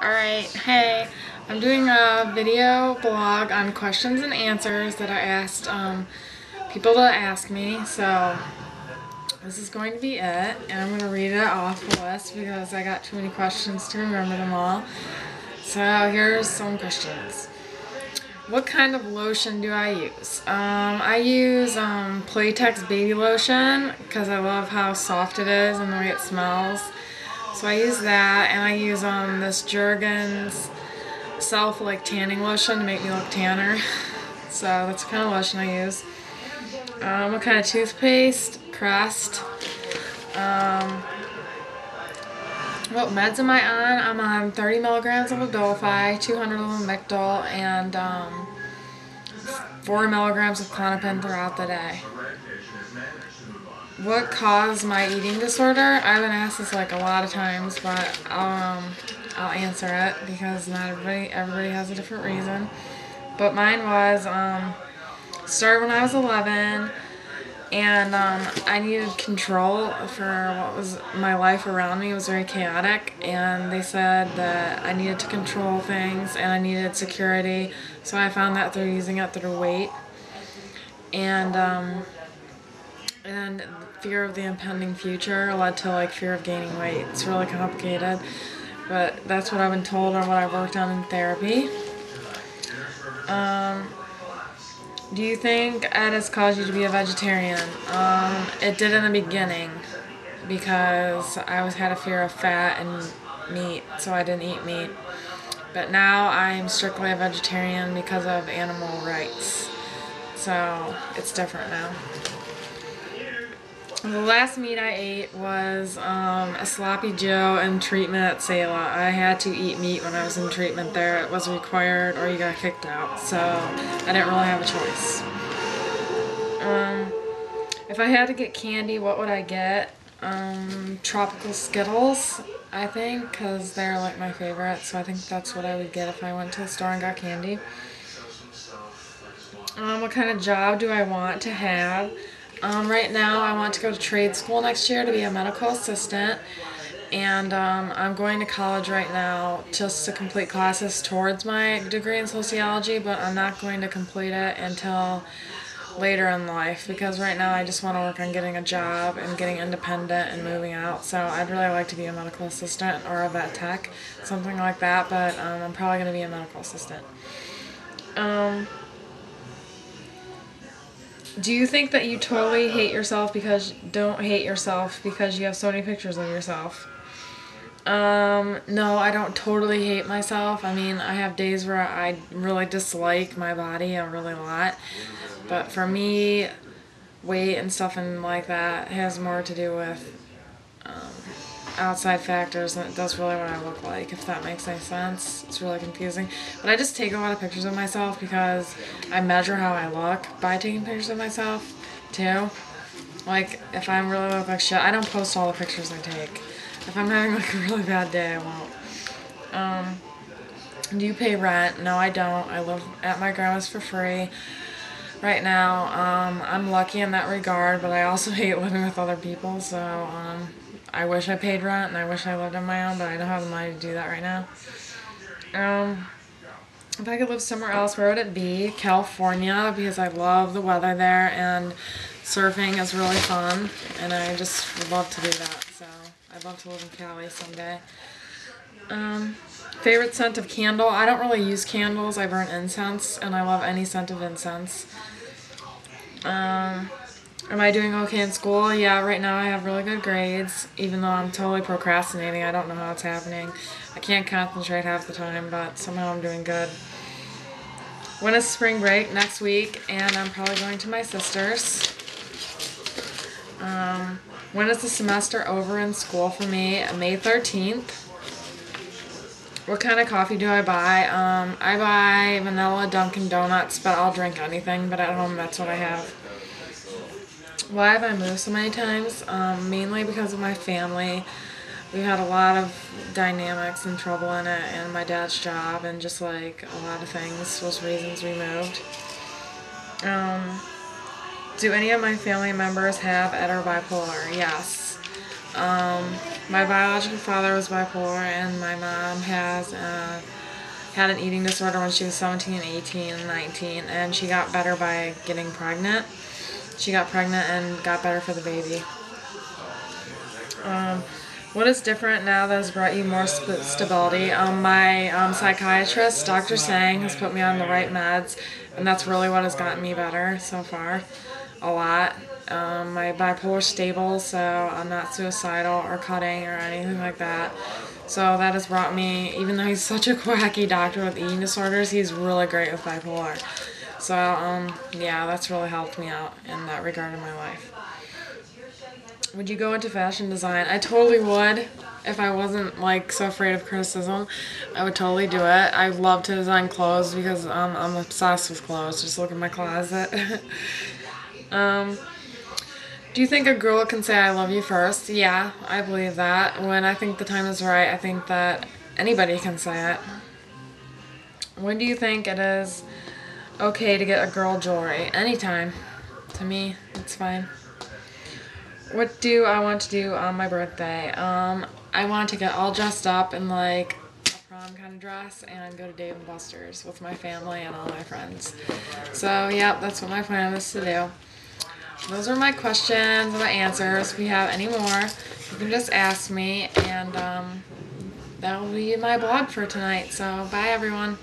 Alright, hey, I'm doing a video blog on questions and answers that I asked um, people to ask me, so this is going to be it, and I'm going to read it off the list because I got too many questions to remember them all. So here's some questions. What kind of lotion do I use? Um, I use um, Playtex baby lotion because I love how soft it is and the way it smells. So I use that, and I use um, this Jergens self like tanning lotion to make me look tanner. So that's the kind of lotion I use. Um, what kind of toothpaste? Crest. Um, what meds am I on? I'm on 30 milligrams of Abilify, 200 of Lamictal, and um, 4 milligrams of Klonopin throughout the day. What caused my eating disorder? I've been asked this like a lot of times, but I'll, um, I'll answer it because not everybody everybody has a different reason. But mine was um, started when I was 11, and um, I needed control for what was my life around me. It was very chaotic, and they said that I needed to control things and I needed security. So I found that through using it through weight, and um, and fear of the impending future led to like fear of gaining weight. It's really complicated, but that's what I've been told or what I've worked on in therapy. Um, do you think Ed has caused you to be a vegetarian? Um, it did in the beginning because I always had a fear of fat and meat, so I didn't eat meat. But now I'm strictly a vegetarian because of animal rights. So it's different now. The last meat I ate was um, a sloppy Joe in treatment at Selah. I had to eat meat when I was in treatment there. It was required or you got kicked out. So I didn't really have a choice. Um, if I had to get candy, what would I get? Um, tropical Skittles, I think, because they're like my favorite. So I think that's what I would get if I went to the store and got candy. Um, what kind of job do I want to have? Um, right now, I want to go to trade school next year to be a medical assistant. And um, I'm going to college right now just to complete classes towards my degree in sociology, but I'm not going to complete it until later in life because right now I just want to work on getting a job and getting independent and moving out. So I'd really like to be a medical assistant or a vet tech, something like that, but um, I'm probably going to be a medical assistant. Um, do you think that you totally hate yourself because don't hate yourself because you have so many pictures of yourself? Um, no, I don't totally hate myself. I mean, I have days where I really dislike my body a really lot. But for me, weight and stuff and like that has more to do with outside factors it does really what I look like, if that makes any sense. It's really confusing. But I just take a lot of pictures of myself because I measure how I look by taking pictures of myself, too. Like, if I'm really look like shit, I don't post all the pictures I take. If I'm having like a really bad day, I won't. Um, do you pay rent? No, I don't. I live at my grandma's for free right now. Um, I'm lucky in that regard, but I also hate living with other people, so um, I wish I paid rent and I wish I lived on my own, but I don't have the money to do that right now. Um, if I could live somewhere else, where would it be? California, because I love the weather there and surfing is really fun, and I just would love to do that. So I'd love to live in Cali someday. Um, favorite scent of candle? I don't really use candles. I burn incense, and I love any scent of incense. Um, Am I doing okay in school? Yeah, right now I have really good grades, even though I'm totally procrastinating. I don't know how it's happening. I can't concentrate half the time, but somehow I'm doing good. When is spring break? Next week, and I'm probably going to my sister's. Um, when is the semester over in school for me? May 13th. What kind of coffee do I buy? Um, I buy vanilla Dunkin' Donuts, but I'll drink anything, but at home that's what I have. Why have I moved so many times? Um, mainly because of my family. We had a lot of dynamics and trouble in it, and my dad's job, and just like a lot of things was reasons we moved. Um, do any of my family members have Ed or bipolar? Yes. Um, my biological father was bipolar, and my mom has uh, had an eating disorder when she was 17, 18, 19, and she got better by getting pregnant. She got pregnant and got better for the baby. Um, what is different now that has brought you more st- stability? Um, my um, psychiatrist, Dr. Sang, has put me on the right meds, and that's really what has gotten me better so far. A lot. Um, my bipolar stable, so I'm not suicidal or cutting or anything like that. So that has brought me, even though he's such a quacky doctor with eating disorders, he's really great with bipolar. So um, yeah, that's really helped me out in that regard in my life. Would you go into fashion design? I totally would. If I wasn't like so afraid of criticism, I would totally do it. I love to design clothes because um, I'm obsessed with clothes. Just look at my closet. um, do you think a girl can say I love you first? Yeah, I believe that. When I think the time is right, I think that anybody can say it. When do you think it is okay to get a girl jewelry? Anytime. To me, it's fine. What do I want to do on my birthday? Um, I want to get all dressed up in like a prom kind of dress and go to Dave and Buster's with my family and all my friends. So, yeah, that's what my plan is to do. Those are my questions and my answers. If you have any more, you can just ask me, and um, that will be my blog for tonight. So, bye everyone.